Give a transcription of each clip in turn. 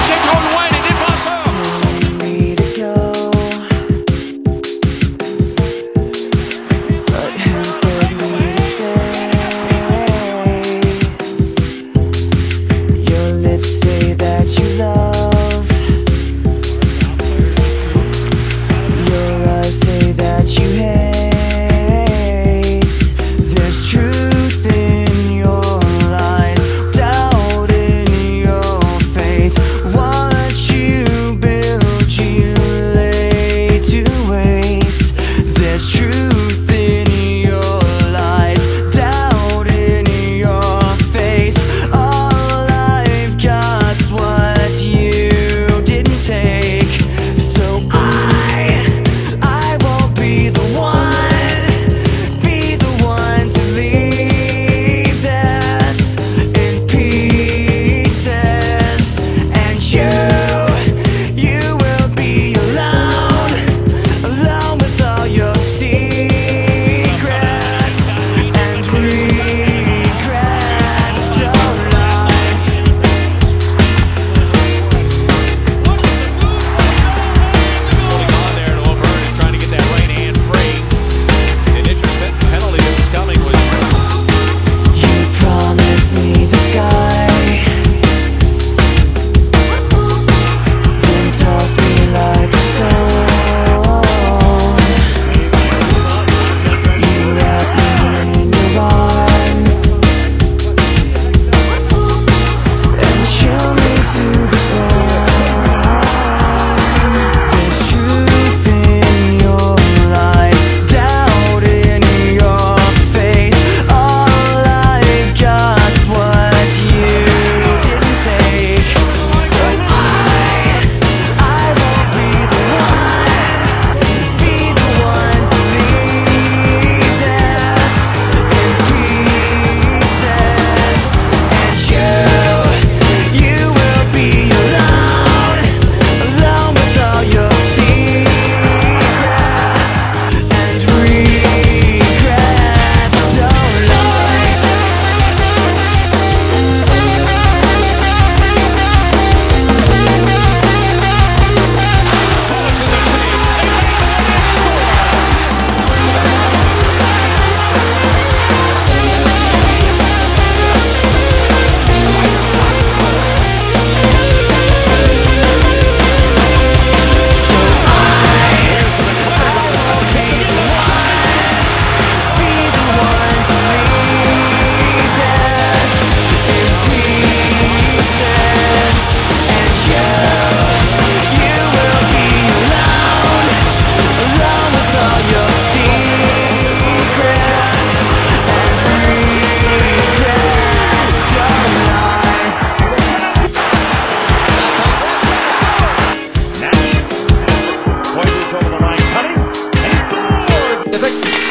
Check on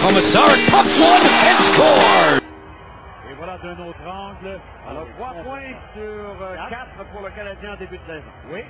Commissar pops one and scores! Et voilà d'un autre angle. Alors, trois points sur euh, quatre pour le Canadien en début de saison. Oui.